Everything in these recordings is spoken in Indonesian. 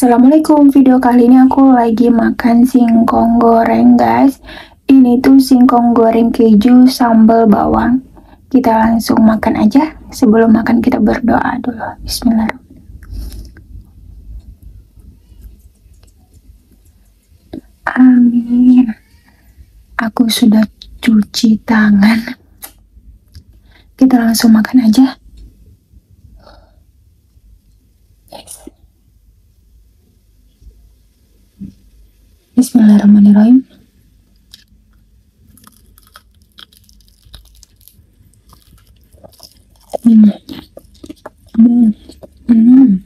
Assalamualaikum, video kali ini aku lagi makan singkong goreng guys. Ini tuh singkong goreng keju sambal bawang. Kita langsung makan aja Sebelum makan kita berdoa dulu. Bismillahirrahmanirrahim. Amin. Aku sudah cuci tangan. Kita langsung makan aja Bismillahirrahmanirrahim. Hmm. Hmm. Hmm.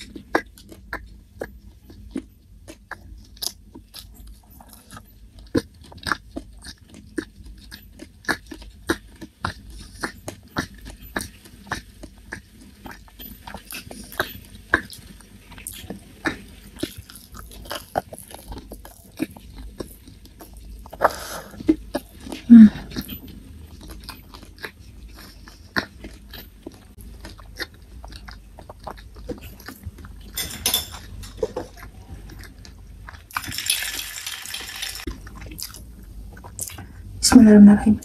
Bismillahirrahmanirrahim.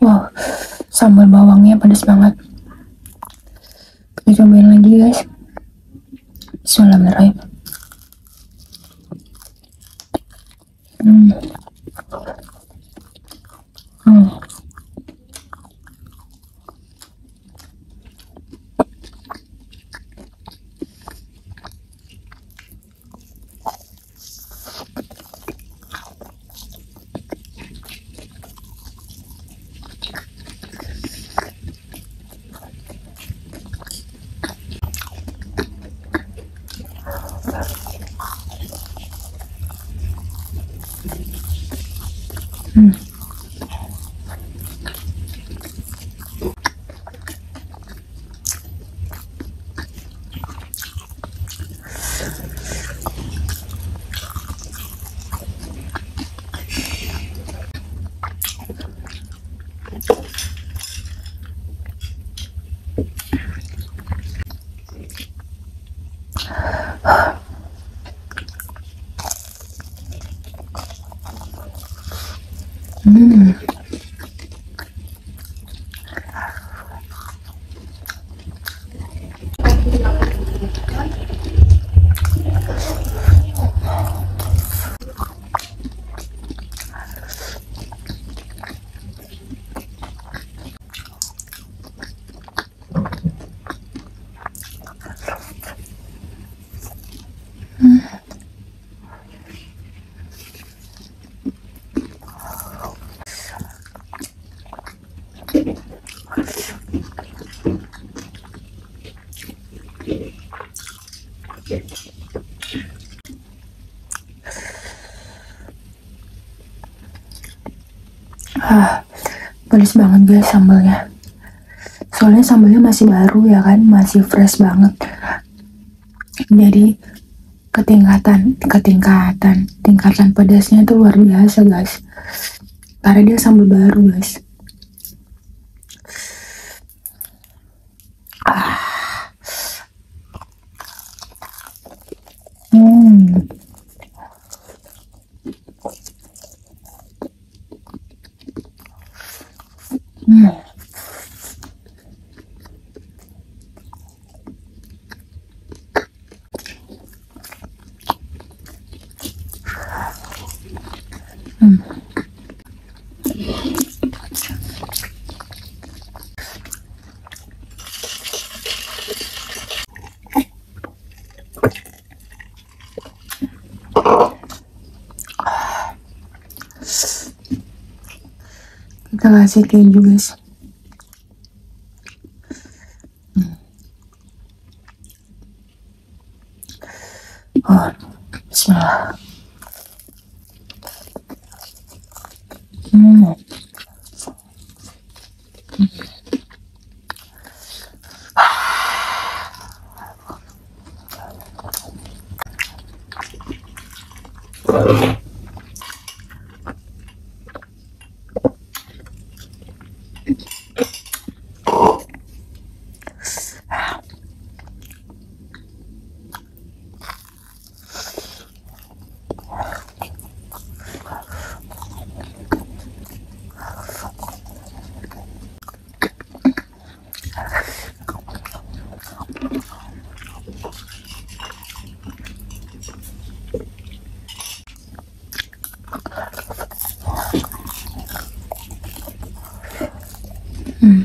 Wow, sambal bawangnya pedas banget. Kita cobain lagi guys. Bismillahirrahmanirrahim. Hmm. Hmm. Ah, pedas banget guys sambalnya. Soalnya sambalnya masih baru ya kan, masih fresh banget. Jadi ketingkatan, ketingkatan, tingkatan pedasnya itu luar biasa guys. Karena dia sambal baru guys. Kita kasih keju guys. Hmm. Oh, Bismillah. Hmm. Bismillahirrahmanirrahim. Mm,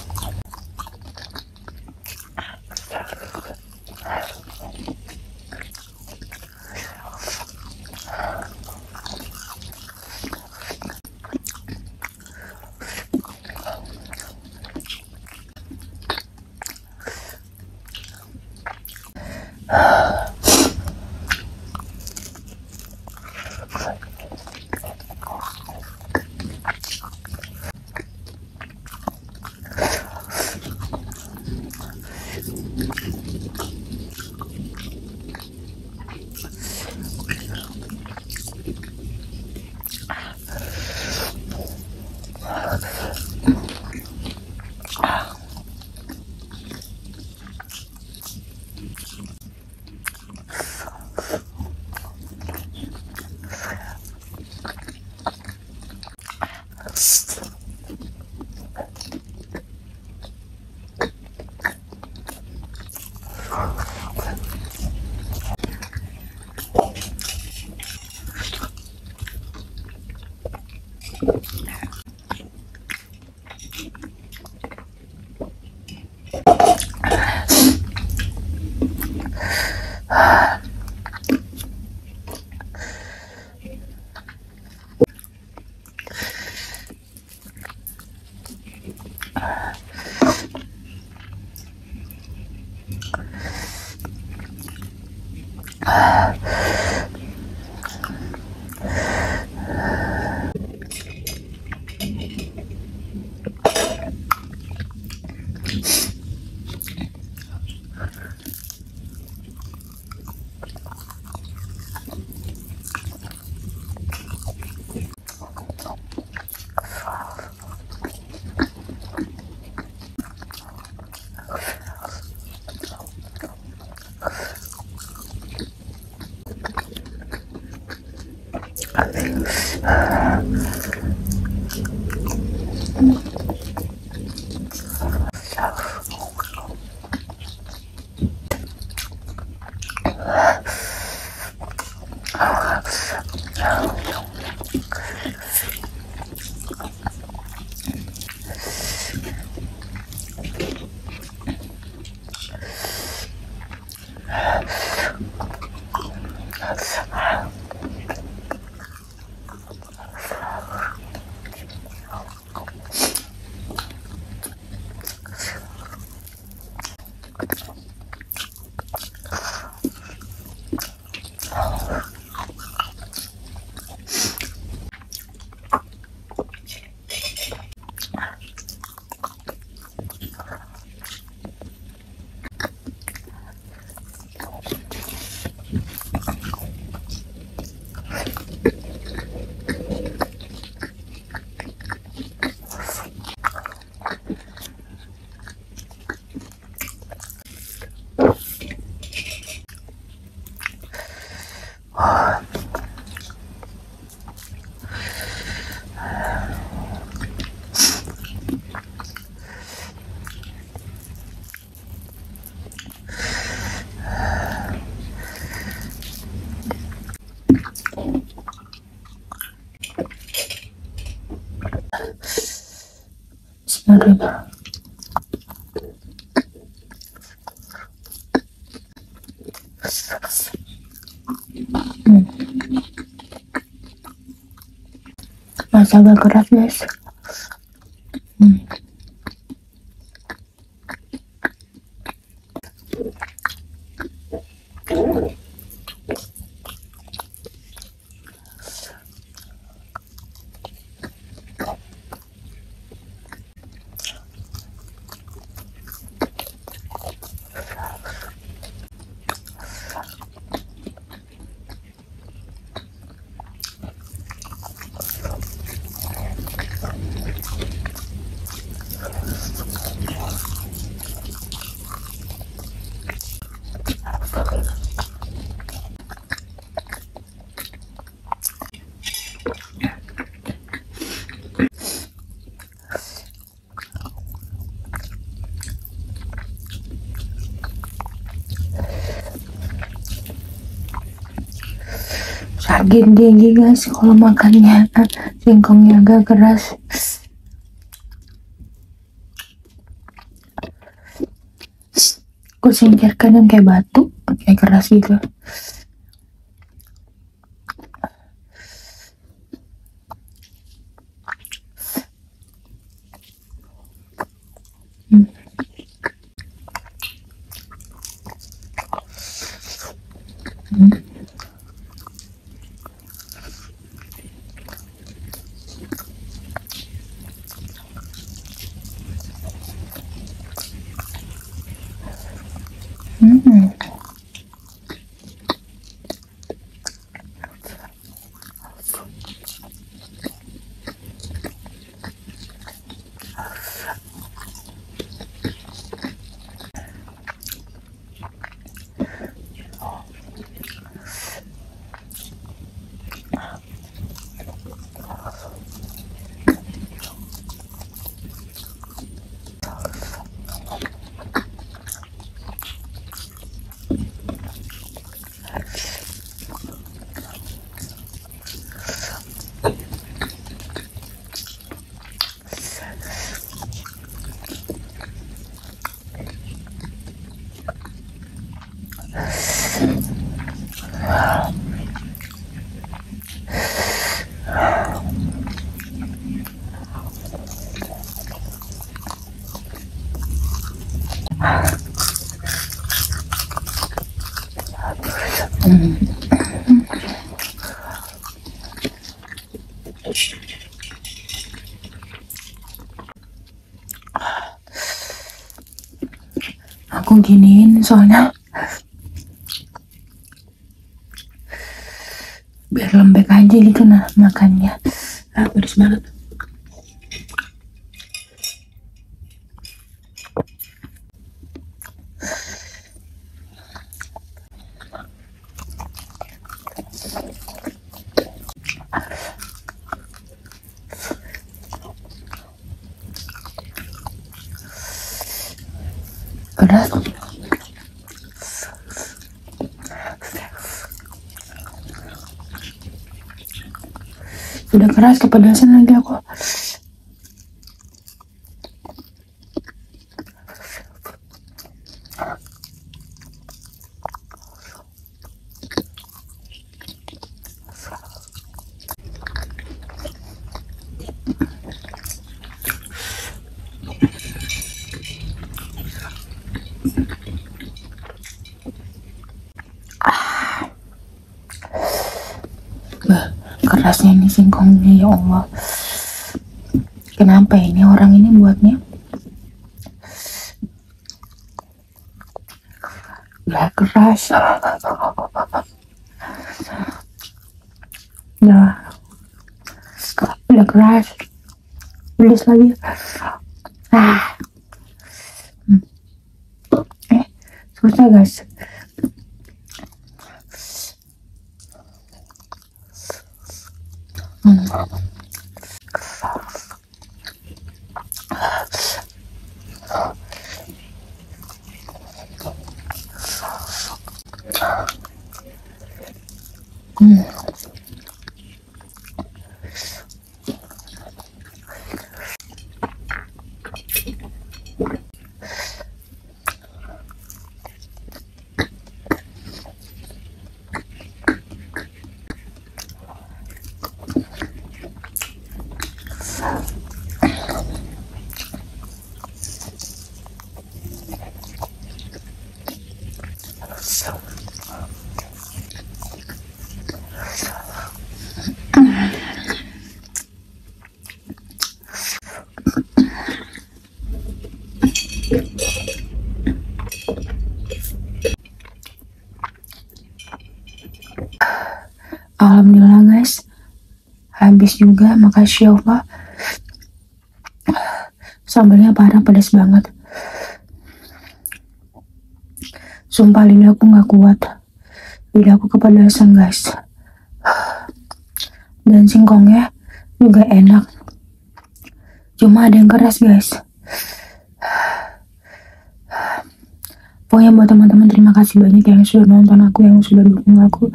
Ah. Hmm. Masih agak keras guys. Hmm. Sakit gigi guys kalau makannya? Singkongnya agak keras. Aku singkirkan yang kayak batu kayak keras gitu Hmm. Hmm. Hmm. aku giniin soalnya. Biar lembek aja gitu nah makannya. Ah pedes banget pedas udah keras kepedasan lagi aku singkongnya ya Allah. Kenapa ini orang ini buatnya? Udah keras. Udah. Udah keras. Pedes lagi. Ah. Hmm. Eh, susah guys. Hmm. Alhamdulillah guys. Habis juga makasih ya Allah sambalnya parah pedas banget Sumpah lidah aku nggak kuat. Lidah aku kepedasan guys. Dan singkongnya juga enak. Cuma ada yang keras guys. Pokoknya buat teman-teman terima kasih banyak yang sudah nonton aku, yang sudah dukung aku.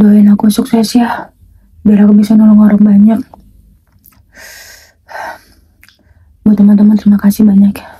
Doain aku sukses ya. Biar aku bisa nolong orang banyak. Buat teman-teman terima kasih banyak.